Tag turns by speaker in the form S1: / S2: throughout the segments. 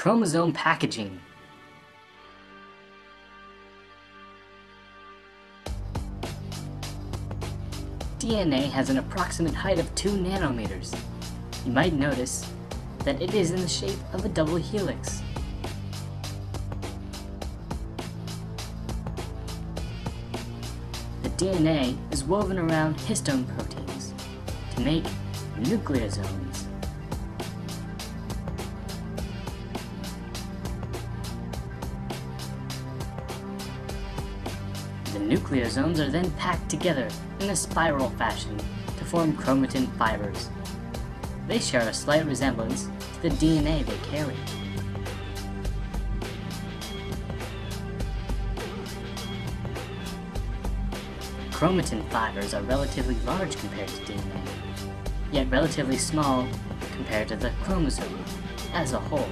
S1: Chromosome packaging. DNA has an approximate height of 2 nanometers. You might notice that it is in the shape of a double helix. The DNA is woven around histone proteins to make nucleosomes. The nucleosomes are then packed together in a spiral fashion to form chromatin fibers. They share a slight resemblance to the DNA they carry. Chromatin fibers are relatively large compared to DNA, yet relatively small compared to the chromosome as a whole.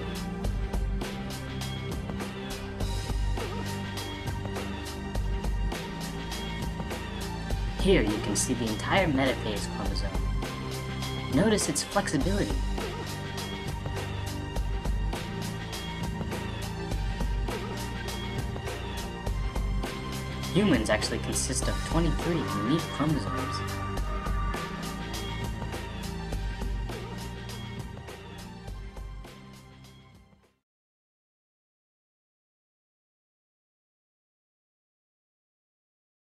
S1: Here you can see the entire metaphase chromosome. Notice its flexibility. Humans actually consist of 23 unique chromosomes,